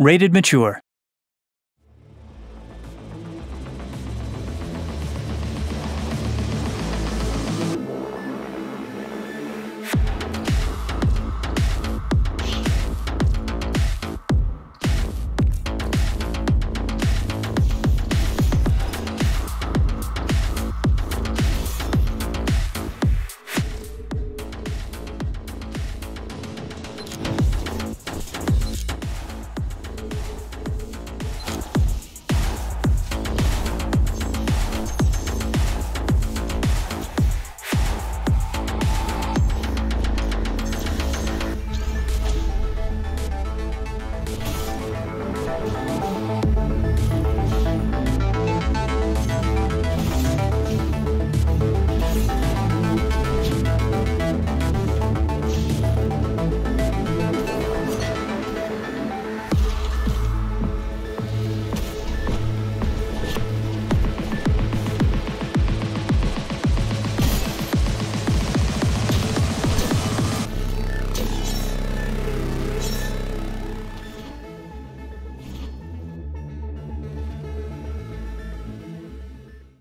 Rated Mature.